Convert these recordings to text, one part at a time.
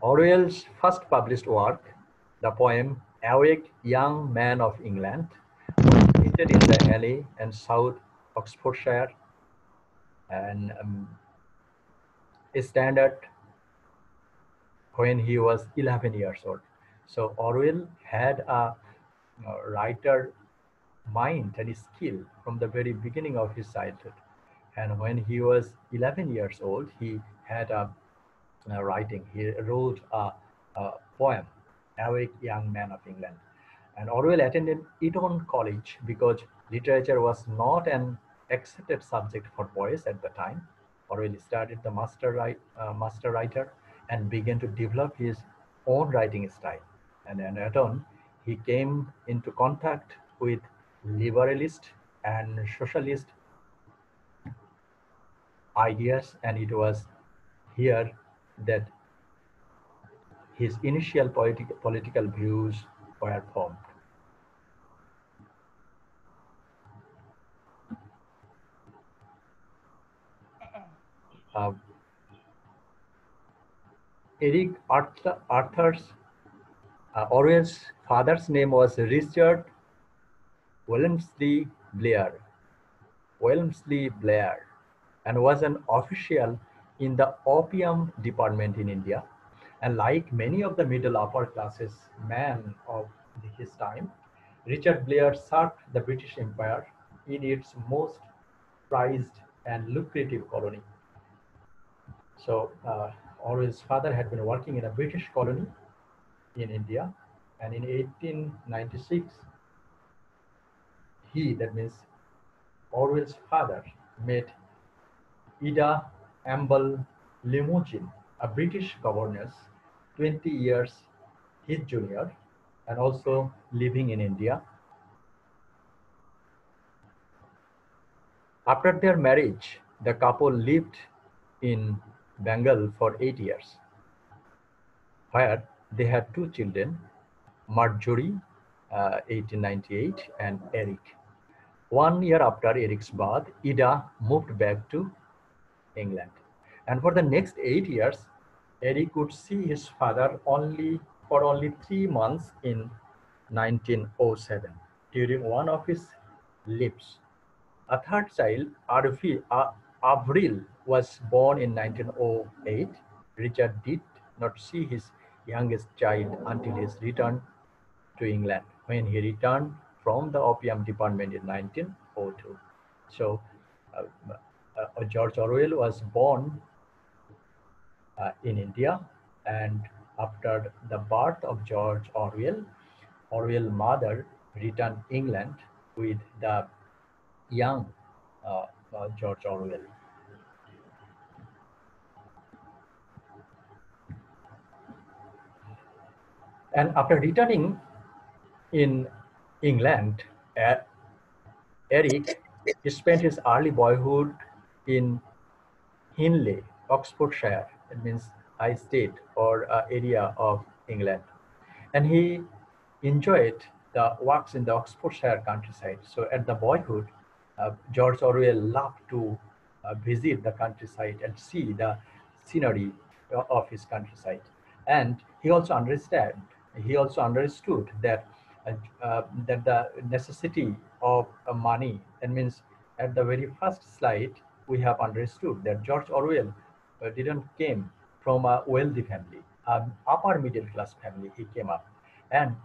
Orwell's first published work, the poem Awake Young Man of England, was printed in the Henley and South Oxfordshire and um, standard when he was 11 years old. So Orwell had a uh, writer mind and skill from the very beginning of his childhood. And when he was 11 years old, he had a, a writing. He wrote a, a poem, Awake Young Man of England. And Orwell attended Eton College because literature was not an accepted subject for boys at the time. Orwell started the master, write, uh, master writer and began to develop his own writing style. And at Eton, he came into contact with liberalist and socialist ideas, and it was here that his initial politi- political views were formed. Uh, Eric Arthur, Arthur's uh, Orwell's father's name was Richard Wellesley Blair. Wellesley Blair, and was an official in the opium department in India. And like many of the middle upper classes men of his time, Richard Blair served the British Empire in its most prized and lucrative colony. So uh, Orwell's father had been working in a British colony in India, and in 1896, he, that means Orwell's father, met Ida Amble Limouzin, a British governess, 20 years his junior, and also living in India. After their marriage, the couple lived in Bengal for eight years, where they had two children, Marjorie, uh, 1898, and Eric. One year after Eric's birth, Ida moved back to England. And for the next eight years, Eric could see his father only for only three months in 1907 during one of his lives. A third child, Arvi, uh, Avril, was born in 1908. Richard did not see his youngest child until his return to England when he returned from the opium department in 1902. So uh, uh, George Orwell was born uh, in India and after the birth of George Orwell, Orwell's mother returned England with the young uh, uh, George Orwell. And after returning in England, uh, Eric spent his early boyhood in Henley, Oxfordshire. It means high state or uh, area of England. And he enjoyed the walks in the Oxfordshire countryside. So at the boyhood, uh, George Orwell loved to uh, visit the countryside and see the scenery of his countryside. And he also understood, he also understood that uh, that the necessity of money. That means at the very first slide, we have understood that George Orwell uh, didn't came from a wealthy family, an upper middle class family. He came up, and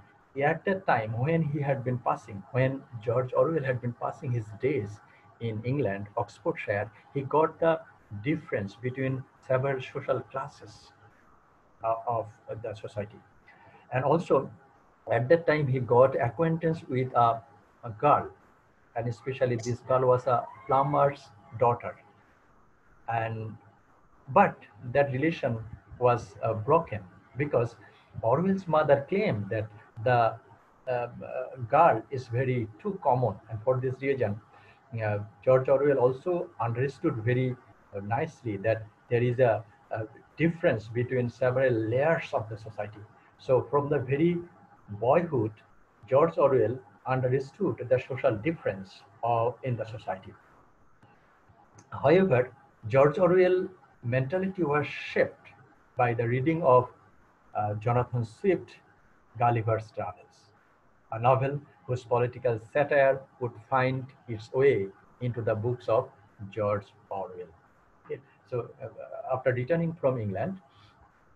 at that time when he had been passing, when George Orwell had been passing his days in England, Oxfordshire, he got the difference between several social classes uh, of the society, and also at that time he got acquaintance with a, a girl, and especially this girl was a plumber's daughter, and but that relation was uh, broken because Orwell's mother claimed that the uh, girl is very too common, and for this reason, uh, George Orwell also understood very nicely that there is a, a, difference between several layers of the society. So, from the very boyhood, George Orwell understood the social difference of in the society. However, George Orwell mentality was shaped by the reading of uh, Jonathan Swift, Gulliver's Travels, a novel whose political satire would find its way into the books of George Orwell. So uh, after returning from England,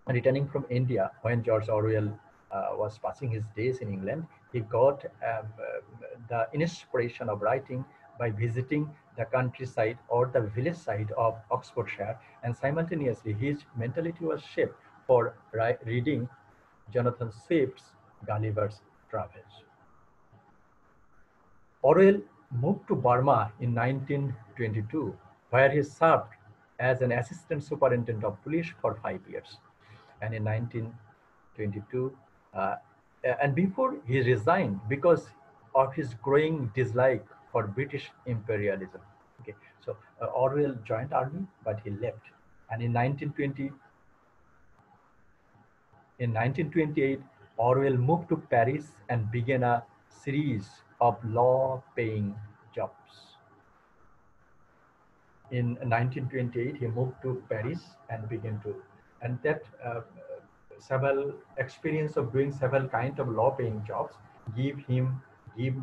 and returning from India, when George Orwell uh, was passing his days in England, he got um, uh, the inspiration of writing by visiting the countryside or the village side of Oxfordshire, and simultaneously his mentality was shaped for reading Jonathan Swift's Gulliver's Travels. Orwell moved to Burma in 1922, where he served as an assistant superintendent of police for five years. And in 1922, uh, and before he resigned because of his growing dislike for British imperialism. Okay, so uh, Orwell joined army, but he left. And in 1920, in 1928, Orwell moved to Paris and began a series of law-paying jobs. In 1928, he moved to Paris and began to, and that uh, several experience of doing several kind of law-paying jobs give him give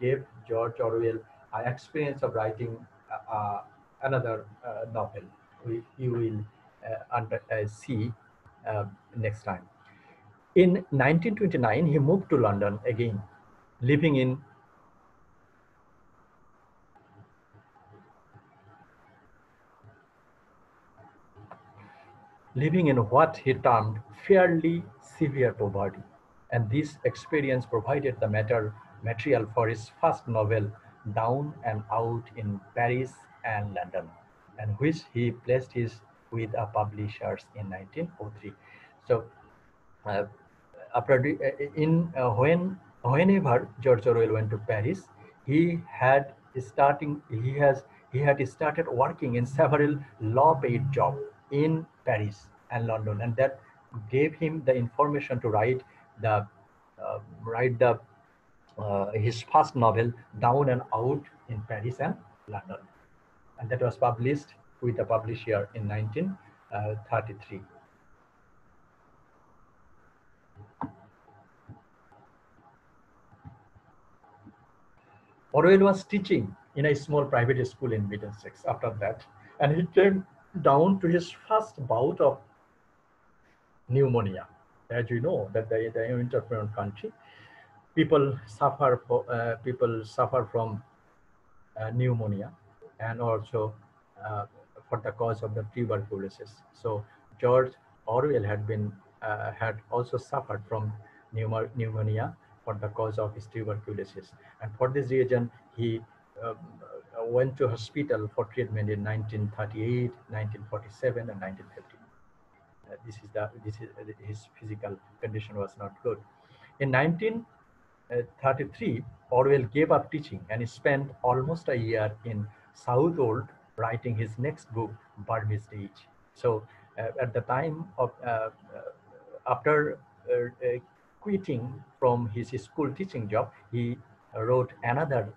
gave George Orwell an experience of writing uh, uh, another uh, novel. We, you will uh, under, uh, see next time. In 1929, he moved to London again, living in living in what he termed fairly severe poverty. And this experience provided the matter, material for his first novel, Down and Out in Paris and London, and which he placed his with a publishers in 1903. So, uh, uh, in uh, when whenever George Orwell went to Paris, he had starting he has he had started working in several law-paid jobs in Paris and London, and that gave him the information to write the uh, write the uh, his first novel Down and Out in Paris and London, and that was published with a publisher in 1933. Orwell was teaching in a small private school in Middlesex after that, and he came down to his first bout of pneumonia. As you know, that the, the entrepreneur country, people suffer for, uh, people suffer from uh, pneumonia and also uh, for the cause of the tuberculosis. So George Orwell had been uh, had also suffered from pneumonia for the cause of his tuberculosis, and for this reason he um, went to hospital for treatment in 1938, 1947, and 1950 this is the this is his physical condition was not good. In 1933, Orwell gave up teaching and he spent almost a year in Southwold writing his next book, Burmese Age. So uh, at the time of uh, uh after uh, uh, quitting from his school teaching job, he wrote another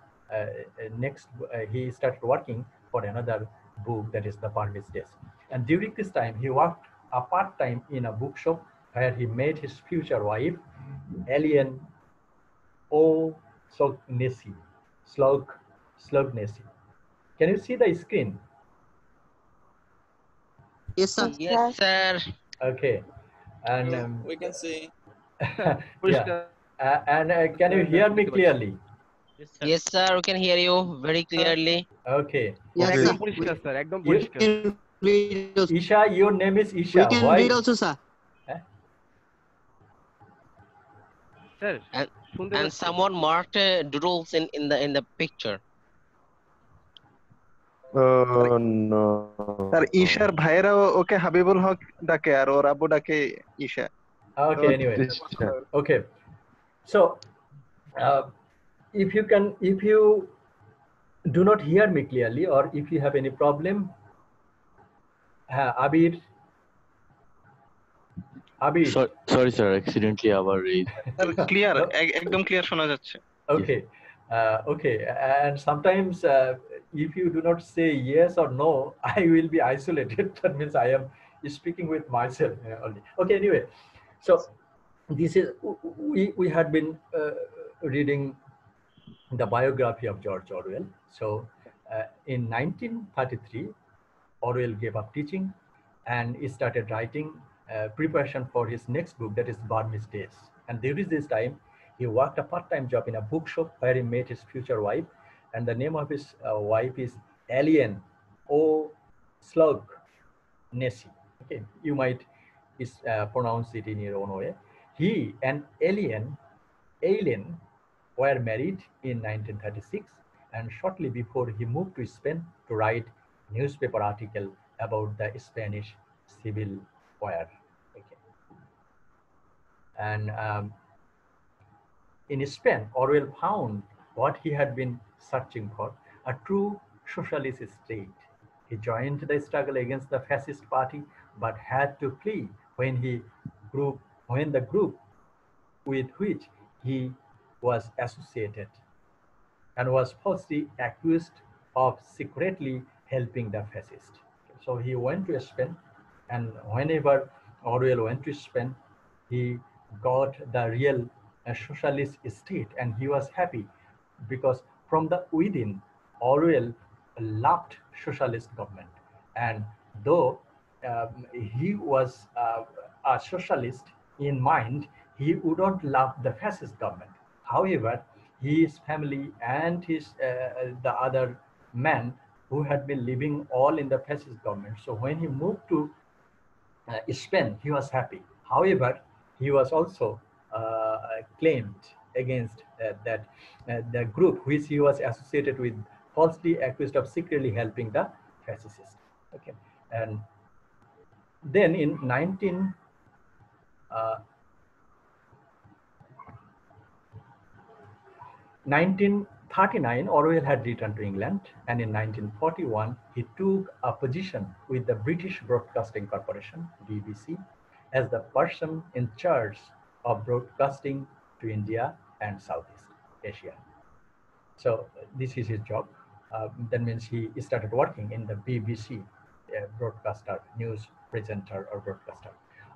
next. he started working for another book that is the Burmese Days. And during this time, he worked a part-time in a bookshop where he met his future wife, Eileen O Slognesi. Slog Slognesi. Can you see the screen? Yes, sir. Yes, sir. Okay. And um, we can see. yeah. Uh, and uh, can you hear me clearly? Yes sir. yes, sir. We can hear you very clearly. Okay. Yes, sir. Purishka, Isha, your name is Isha. We can Why? read also, sir. Eh? Sir. Uh, And পাচ্ছি someone marked uh, doodles in in the in the picture. Oh no. তার ঈশার ভাইয়েরা ওকে হাবিবুল হক ডাকে আর ওর আব্বু ডাকে Isha Okay, anyway. Isha. Okay. So, uh, if you can, if you do not hear me clearly, or if you have any problem, uh, Abir, Abir, sorry sir accidentally আবার এই তার ক্লিয়ার একদম ক্লিয়ার শোনা যাচ্ছে okay, uh, okay, and sometimes uh, if you do not say yes or no, I will be isolated. that means I am speaking with myself uh, only. Okay, anyway, so this is we we had been uh, reading the biography of George Orwell. So uh, in 1933, Orwell gave up teaching and he started writing uh, preparation for his next book that is Burmese Days. And during this time, he worked a part-time job in a bookshop where he met his future wife and the name of his uh, wife is Eileen O. Slug Nessie. Okay, you might uh, pronounce it in your own way. He and Eileen, Eileen were married in 1936 and shortly before he moved to Spain to write newspaper article about the Spanish civil war. Okay. And um, in Spain, Orwell found what he had been searching for, a true socialist state. He joined the struggle against the fascist party, but had to flee when he group when the group with which he was associated and was falsely accused of secretly helping the fascist. So he went to Spain, and whenever Orwell went to Spain, he got the real uh, socialist state, and he was happy because from the within, Orwell loved socialist government, and though um, he was uh, a socialist in mind, he wouldn't love the fascist government. However, his family and his uh, the other men who had been living all in the fascist government. So when he moved to uh, Spain, he was happy. However, he was also uh, claimed against uh, that the group which he was associated with, falsely accused of secretly helping the fascists. Okay, and then in 19 uh, 1939, Orwell had returned to England, and in 1941, he took a position with the British Broadcasting Corporation, BBC, as the person in charge of broadcasting to India and Southeast Asia. So this is his job. Uh, that means he started working in the BBC uh, broadcaster, news presenter or broadcaster.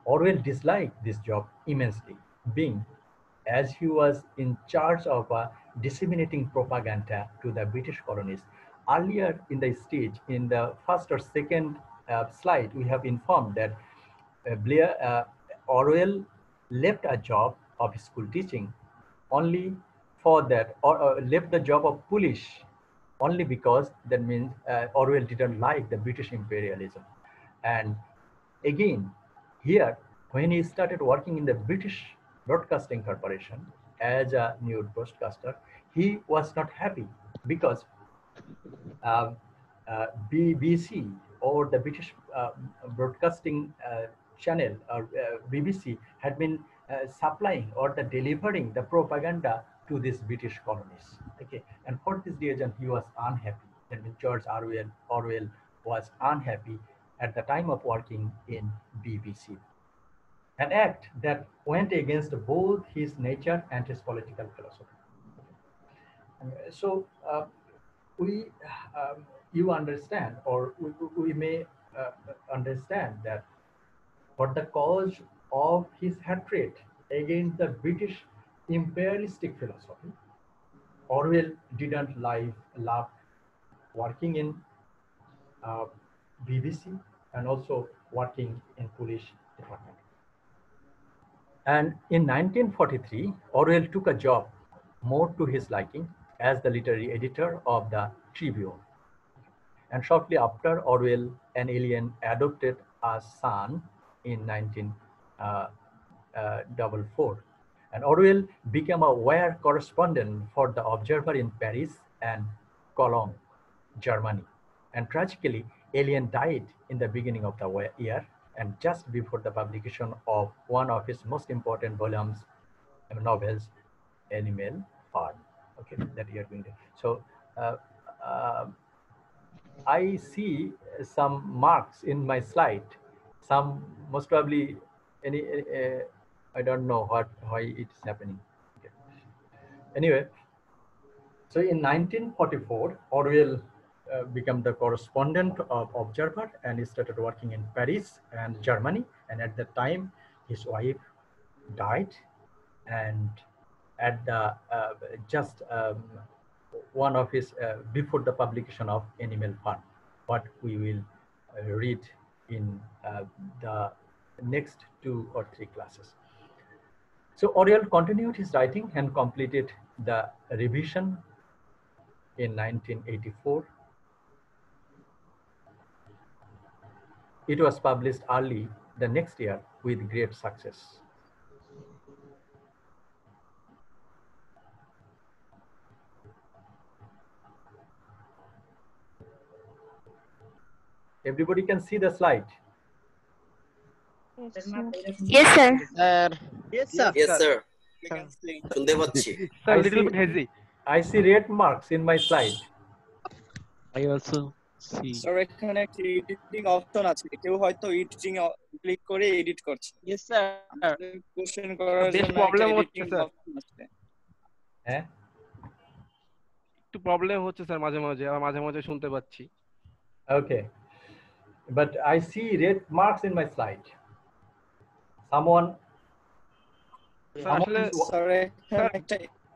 Orwell disliked this job immensely, being as he was in charge of uh, disseminating propaganda to the British colonies. Earlier in the stage, in the first or second uh, slide, we have informed that uh, Blair uh, Orwell left a job of school teaching only for that, or uh, left the job of police only because that means uh, Orwell didn't like the British imperialism. And again, here, when he started working in the British Broadcasting Corporation as a new broadcaster, he was not happy because uh, uh, BBC or the British uh, Broadcasting Channel or uh, BBC had been uh, supplying or the delivering the propaganda to these British colonies. Okay, and for this reason he was unhappy. Means George Orwell, Orwell was unhappy at the time of working in BBC. An act that went against both his nature and his political philosophy. So uh, we, um, you understand, or we, we may uh, understand that what the cause of his hatred against the British imperialistic philosophy, Orwell didn't like, love working in uh, BBC and also working in Polish department. And in 1943, Orwell took a job more to his liking as the literary editor of the Tribune. And shortly after, Orwell and Eileen adopted a son in 1944. Uh, uh, and Orwell became a war correspondent for the Observer in Paris and Cologne, Germany. And tragically, Eileen died in the beginning of the year and just before the publication of one of his most important volumes, novels, Animal Farm. Okay, that you are going to. So uh, uh, I see some marks in my slide. Some most probably any. Uh, I don't know what why it is happening. Okay. Anyway, so in 1944, Orwell uh, become the correspondent of Observer and he started working in Paris and Germany. And at that time, his wife died. And at the uh, just um, one of his uh, before the publication of Animal Farm, what we will uh, read in uh, the next two or three classes. So Orwell continued his writing and completed the revision in 1984. It was published early the next year with great success. Everybody can see the slide. Yes, sir. Yes, sir. Yes, sir. Yes, sir. Sir, a little bit hazy. I see red marks in my slide. I also. Sir এখানে একটা editing option আছে। কেউ হয়তো editing click করে edit করছে। Yes sir question করার জন্য problem হচ্ছে স্যার হ্যাঁ? একটু প্রবলেম হচ্ছে স্যার মাঝে মাঝে। আর মাঝে মাঝে শুনতে পাচ্ছি। Okay but I see red marks in my slide someone আসলে স্যার একটা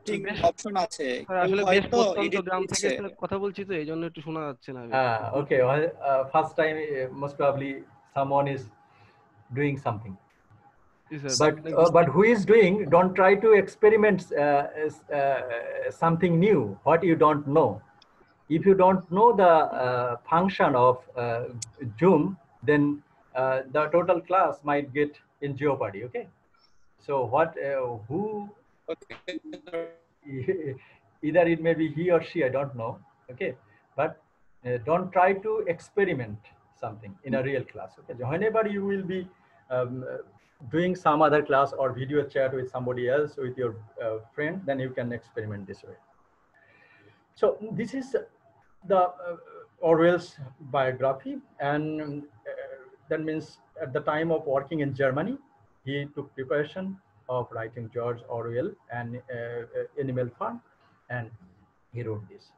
এডিটিং অপশন আছে আসলে বেশ হয়তো প্রত্যন্ত এডিট গ্রাম থেকে কথা বলছি তো এই একটু শোনা যাচ্ছে না uh, uh, first time, uh, most probably someone is doing something. But, uh, but who is doing, don't try to experiment uh, uh, something new, what you don't know. If you don't know the uh, function of uh, Zoom, then uh, the total class might get in jeopardy, okay? So what, uh, who either it may be he or she, I don't know. Okay, but uh, don't try to experiment something in a real class. Okay, whenever you will be um, uh, doing some other class or video chat with somebody else with your uh, friend, then you can experiment this way. So this is the uh, Orwell's biography, and uh, that means at the time of working in Germany, he took preparation of writing George Orwell and uh, uh, Animal Farm, and he wrote this.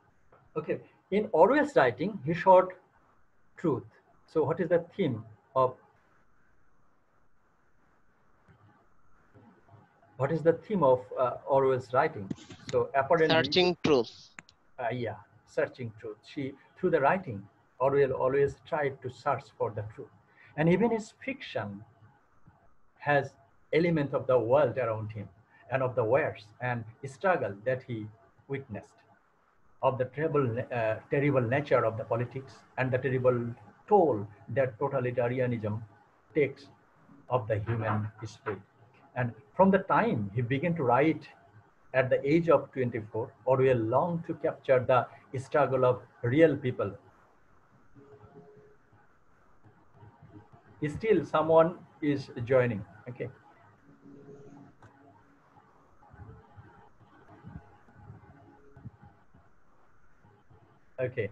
Okay, in Orwell's writing, he showed truth. So, what is the theme of? What is the theme of uh, Orwell's writing? So, apparently, Searching truth. uh, yeah, searching truth. She, through the writing, Orwell always tried to search for the truth. And even his fiction has element of the world around him and of the wars and struggle that he witnessed of the terrible, uh, terrible nature of the politics and the terrible toll that totalitarianism takes of the human spirit. And from the time he began to write at the age of 24, Orwell longed to capture the struggle of real people. Still, someone is joining. Okay. Okay.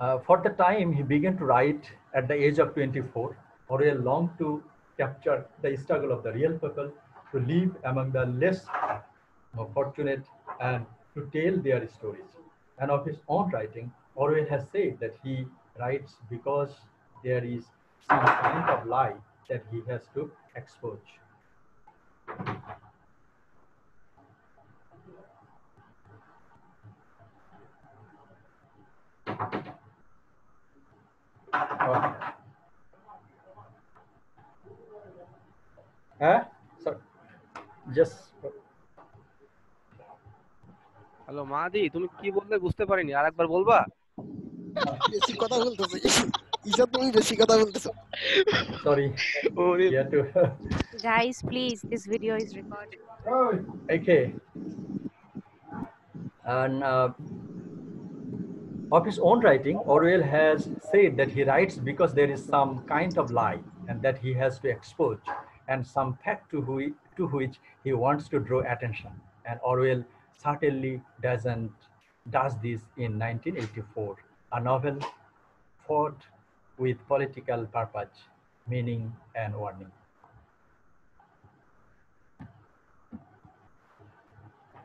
Uh, for the time he began to write at the age of 24, Orwell longed to capture the struggle of the real people, to live among the less fortunate and to tell their stories. And of his own writing, Orwell has said that he writes because there is some kind of lie that he has to expose. Huh? So, just hello Madi তুমি কি বললে বুঝতে পারিনি আর একবার বলবা বেশি কথা বলতেছে ঈশা তুমি বেশি কথা বলতেছো have to. Guys, please, this video is recorded. okay. And uh, of his own writing, Orwell has said that he writes because there is some kind of lie and that he has to expose and some fact to, whi- to which he wants to draw attention. And Orwell certainly doesn't does this in 1984, a novel fought with political purpose, meaning and warning.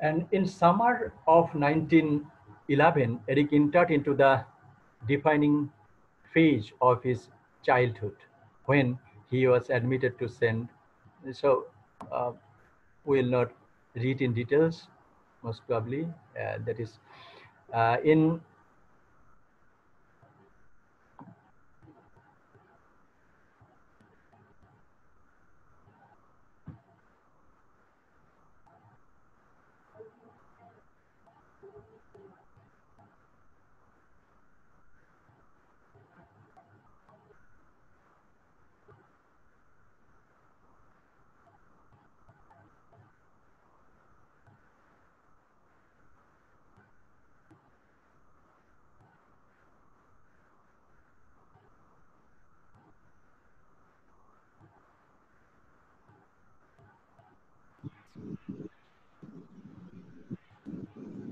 And in summer of 1911, Eric entered into the defining phase of his childhood when he was admitted to St. So uh, we'll not read in details, most probably. Uh, that is uh, in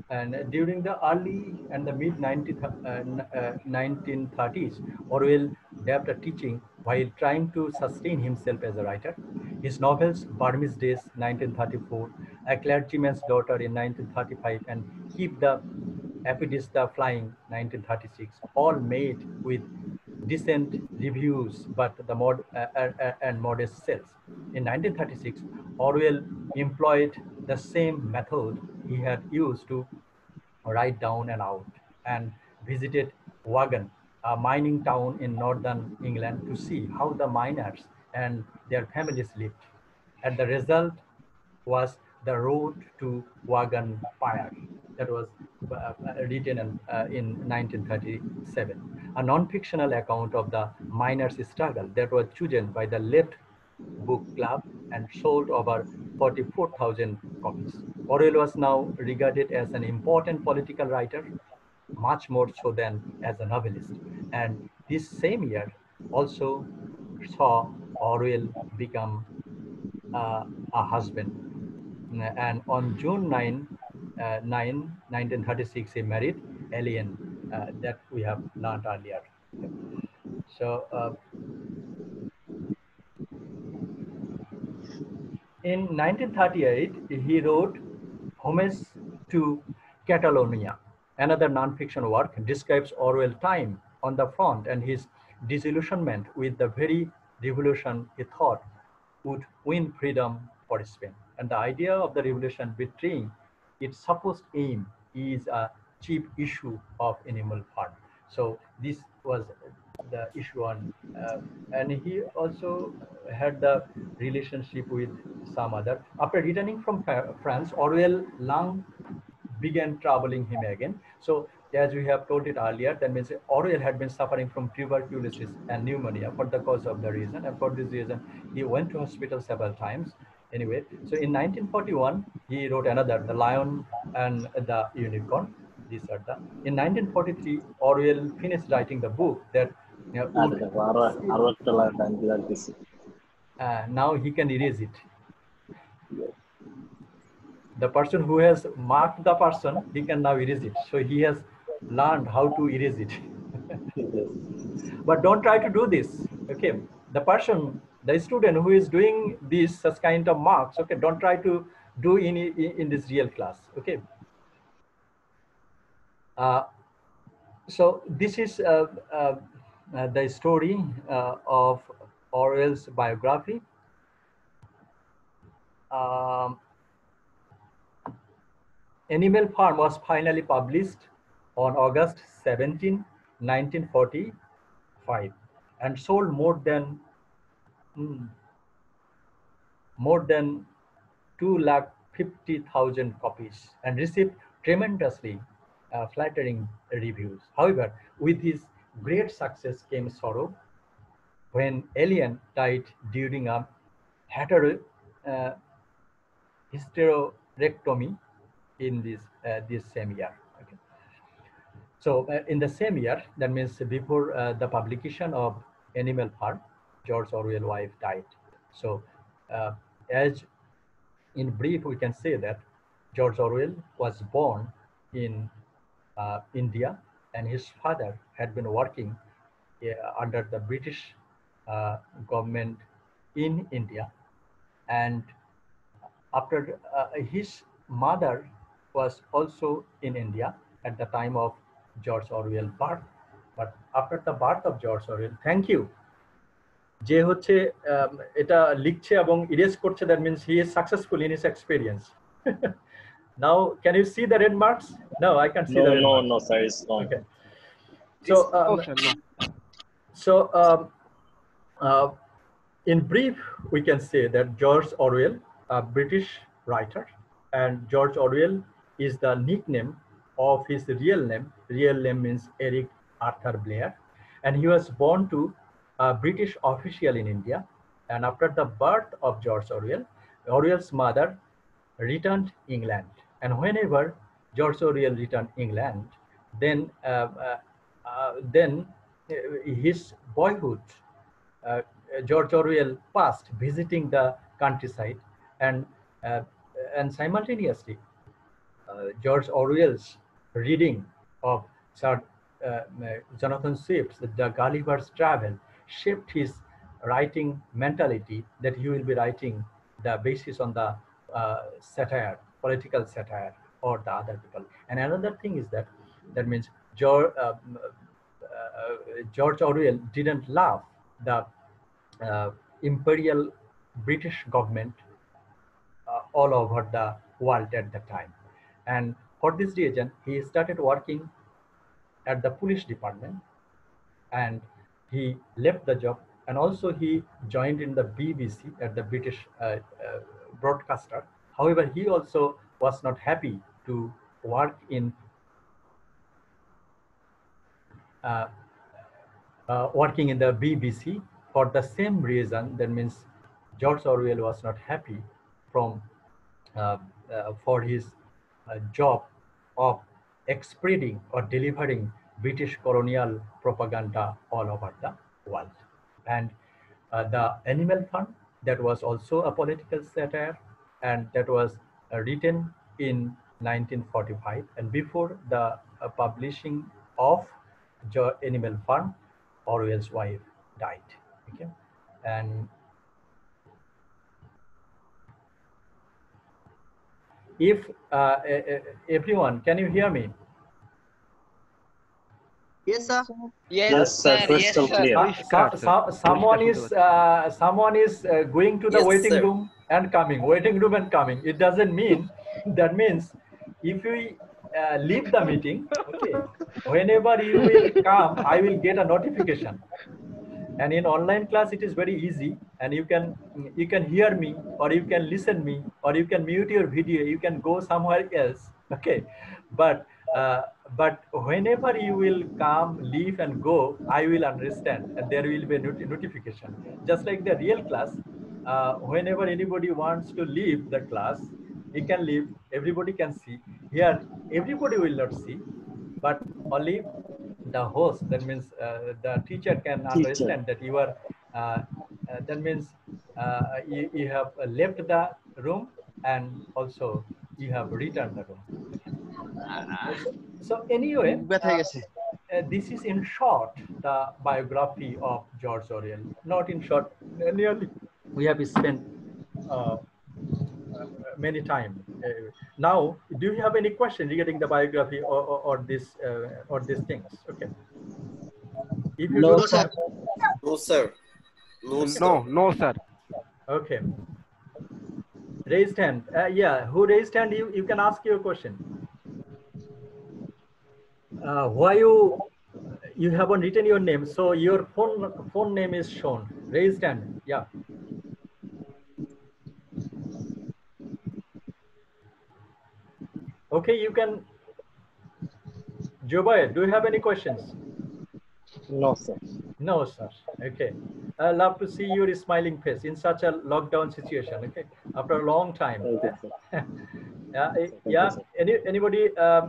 And during the early and the mid 19, uh, uh, 1930s, Orwell developed a teaching while trying to sustain himself as a writer. His novels, Burmese Days, 1934, A Clergyman's Daughter in 1935, and Keep the Aspidistra Flying, 1936, all made with decent reviews, but the mod uh, uh, and modest sales. In 1936, Orwell employed the same method he had used to write down and out and visited Wigan, a mining town in northern England to see how the miners and their families lived. And the result was The Road to Wigan Pier that was uh, written in, uh, in 1937, a non-fictional account of the miners' struggle that was chosen by the Left Book Club and sold over 44,000 copies. Orwell was now regarded as an important political writer, much more so than as a novelist. And this same year also saw Orwell become uh, a husband. And on June 9, uh, 9, 1936, he married Eileen uh, that we have learned earlier. So uh, in 1938, he wrote Homage to Catalonia, another non-fiction work describes Orwell time on the front and his disillusionment with the very revolution he thought would win freedom for Spain. And the idea of the revolution betraying its supposed aim is a cheap issue of animal farm. So this was the issue on, uh, and he also had the relationship with some other. After returning from France, Orwell lung began troubling him again. So as we have told it earlier, that means Orwell had been suffering from tuberculosis and pneumonia for the cause of the reason. And for this reason, he went to hospital several times. Anyway, so in 1941, he wrote another, The Lion and the Unicorn. These are the. In 1943, Orwell finished writing the book that uh, now he can erase it. The person who has marked the person, he can now erase it. So he has learned how to erase it. but don't try to do this. Okay, the person, the student who is doing this such kind of marks, okay, don't try to do in in, in this real class. Okay. Uh, so this is uh, uh, uh, the story uh, of Orwell's biography. Um, Animal Farm was finally published on August 17, 1945 and sold more than mm, more than 2 lakh 50,000 copies and received tremendously uh, flattering reviews. However, with his great success came sorrow when Eileen died during a hetero, uh, hysterectomy in this uh, this same year. Okay. So uh, in the same year, that means before uh, the publication of Animal Farm, George Orwell's wife died. So uh, as in brief, we can say that George Orwell was born in uh, India and his father had been working under the British uh, government in India. And after uh, his mother was also in India at the time of George Orwell birth. But after the birth of George Orwell, thank you. যে হচ্ছে um, এটা লিখছে এবং erase করছে that means he is successful in his experience now, can you see the red marks? No, I can't see no, the red no, marks. No, no, sir, it's. Okay. So, um, okay, no. so um, uh, in brief, we can say that George Orwell, a British writer, and George Orwell is the nickname of his real name. Real name means Eric Arthur Blair. And he was born to a British official in India. And after the birth of George Orwell, Orwell's mother returned England and whenever George Orwell returned England, then uh, uh, uh, then his boyhood, George Orwell passed visiting the countryside, and and simultaneously, George Orwell's reading of Sir uh, Jonathan Swift's The Gulliver's Travel shaped his writing mentality that he will be writing the basis on the uh, satire, political satire, or the other people. And another thing is that that means George, uh, uh, George Orwell didn't love the uh, imperial British government uh, all over the world at the time. And for this reason, he started working at the police department and he left the job and also he joined in the BBC at the British uh, uh, broadcaster. However, he also was not happy to work in uh, uh, working in the BBC for the same reason. That means George Orwell was not happy from uh, uh, for his uh, job of spreading or delivering British colonial propaganda all over the world. And uh, the Animal Farm, that was also a political satire, and that was uh, written in 1945. And before the uh, publishing of Jo- Animal Farm, Orwell's wife died. Okay, and if uh, e- everyone, can you hear me? Yes, sir. Yes, Yes, sir, crystal clear. Uh, so- so- someone is uh, someone is uh, going to the Yes, waiting sir. room and coming waiting room and coming. It doesn't mean that means if we uh, leave the meeting okay whenever you will come i will get a notification. And in online class it is very easy and you can you can hear me or you can listen me or you can mute your video you can go somewhere else okay? But uh, but whenever you will come leave and go i will understand and there will be a not- notification. Just like the real class uh, whenever anybody wants to leave the class, he can leave, everybody can see. Here, everybody will not see, but only the host, that means uh, the teacher can teacher. understand that you are, uh, uh that means uh, you, you have left the room and also you have returned the room. So anyway, uh, uh, this is in short the biography of George Orwell. Not in short, nearly we have spent uh, uh, many time. Uh, now, do you have any question regarding the biography or, or, or this uh, or these things? Okay. If you No, sir. have, No, sir. No, sir. No, no, sir. okay. Raised hand. Uh, yeah, who raised hand? You you can ask your question. Uh, why you you haven't written your name so your phone phone name is shown raised hand yeah okay you can Jobai, do you have any questions No, sir. no sir okay i love to see your smiling face in such a lockdown situation okay after a long time Thank you, sir. yeah eh, yeah any anybody um,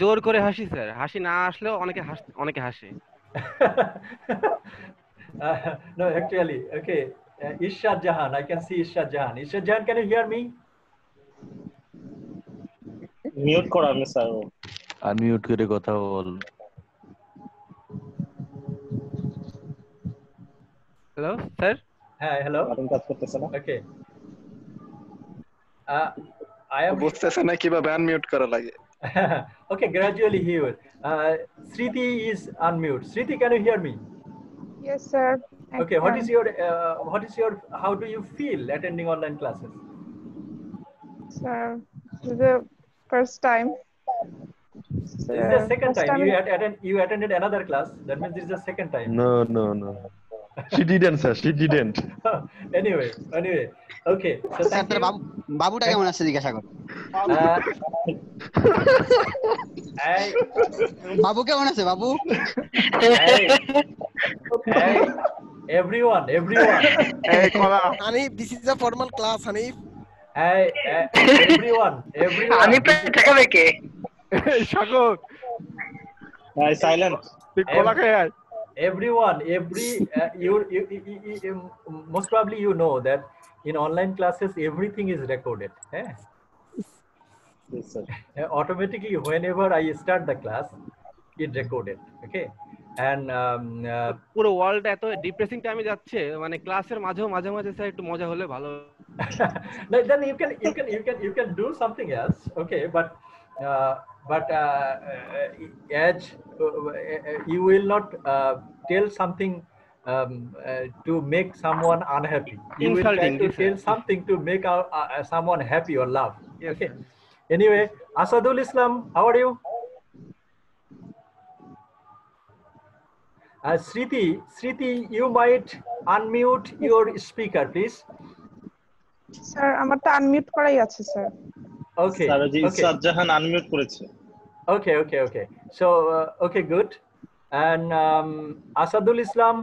জোর করে হাসি sir হাসি না আসলেও অনেকে হাস অনেকে হাসে uh, no, actually, okay. Uh, Ishad Jahan, I can see Ishad Jahan. Ishad Jahan, can you hear me? Mute করা আমি স্যার আনমিউট করে কথা বল hello sir Hi, hello. Button কাজ করতেছে না Okay. Uh, I am বুঝতেছে না কিভাবে আনমিউট করা লাগে okay. Gradually he will. Uh, Sriti is unmute. Sriti, can you hear me? Yes, sir. I Okay. What can. is your uh, what is your how do you feel attending online classes? Sir, this is the first time. This is the second first time you had attend, you attended another class. That means this is the second time. No, no, no. She didn't, sir. She didn't. anyway, anyway. Okay. So thank you. বাবু বাবুটা কেমন আছে জিজ্ঞাসা কর Uh, I, বাবু কেমন আছে বাবু hey, hey, everyone, everyone. এই কলা Hanif, this is a formal class, Hanif. Hey, hey, everyone, everyone. এই সাগর সাইলেন্ট তুই কলা খেয়ে আয় everyone every uh, you, you, you, you, you most probably you know that in online classes everything is recorded eh? Uh, automatically whenever i start the class it recorded okay and um, uh, পুরো world এত depressing টাইমে যাচ্ছে মানে ক্লাসের মাঝেও মাঝে মাঝে sir একটু মজা হলে ভালো like, then you can you can you can you can do something else okay but uh, but uh, uh, as uh, uh, you will not uh, tell something um, uh, to make someone unhappy you will try Insulting, to yes, sir. tell something to make our, uh, someone happy or laugh Yes, okay sir. anyway asadul islam how are you Uh, Sriti, Sriti, you might unmute your speaker, please. Sir আমার তো unmute করাই আছে sir okay sir Jahan unmute করেছে। Okay okay okay so okay good and Asadul Islam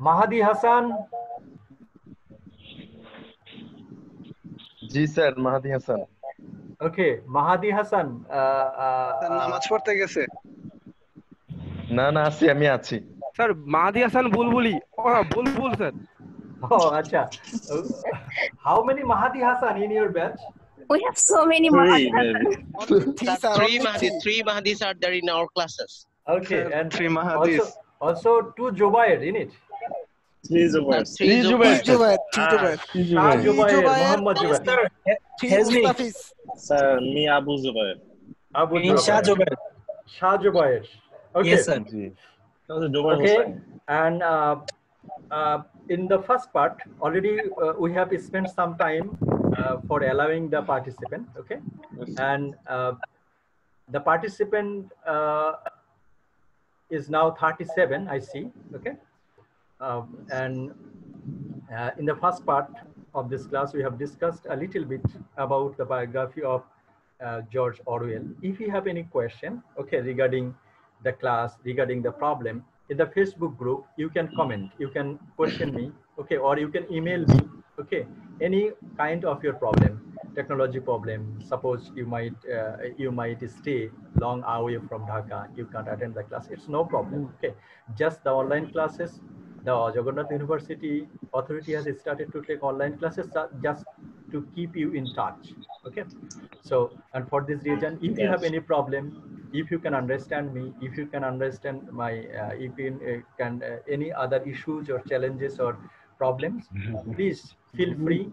Mahadi Hasan ji sir Mahadi Hasan okay Mahadi Hasan নামাজ পড়তে গেছে না না আছি আমি আছি স্যার মাহাদি হাসান বুলবুলি বুলবুল স্যার ও আচ্ছা how many Mahadi Hasan in your batch We have so many Mahadis. three Mahadis, three Mahadis are there in our classes. Okay, and three Mahadis. Also, also two Jubair in it. Three Jubair. Three Jubair. Three Jubair. Three Jubair. Three Jubair. Muhammad Jubair. Three Jubair. Sir, me Abu Zubair. Abu Zubair. Shah Zubair. Shah Okay. Yes, sir. Okay. And uh, uh, in the first part, already uh, we have spent some time uh, for allowing the participant. Okay. Yes. And uh, the participant uh, is now 37, I see. Okay. And in the first part, of this class, we have discussed a little bit about the biography of uh, George Orwell. If you have any question, okay, regarding the class, regarding the problem, in the Facebook group, you can comment, you can question me, okay, or you can email me, okay, any kind of your problem, technology problem. Suppose you might uh, you might stay long away from Dhaka, you can't attend the class. It's no problem, okay. Just the online classes. The Jagannath University authority has started to take online classes uh, just to keep you in touch, okay. So, and for this reason, if you have any problem, if you can understand me, if you can understand my, uh, if you uh, can uh, any other issues or challenges or problems, please feel free.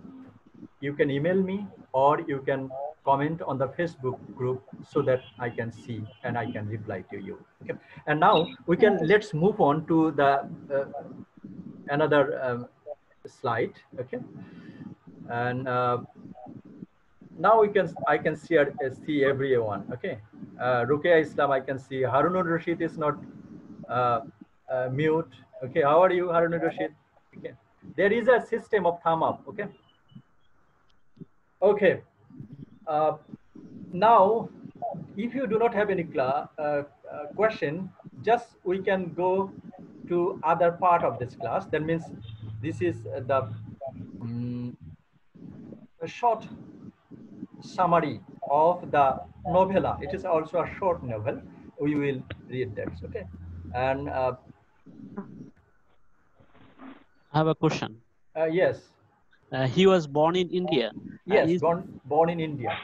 You can email me or you can comment on the Facebook group so that I can see and I can reply to you. Okay. And now we can let's move on to the uh, another um, slide. Okay. And uh, now we can I can see uh, see everyone. Okay. Uh, Rukia Islam I can see. Harunur Rashid is not uh, uh, mute. Okay. How are you, Harunur Rashid? Okay. There is a system of thumb up. Okay. Okay. Uh, now, if you do not have any cla- uh, uh, question, just we can go to other part of this class. That means this is the a short summary of the novella. It is also a short novel. We will read that. Okay, and uh, I have a question. uh, yes, he was born in India. Uh, yes, born born in India.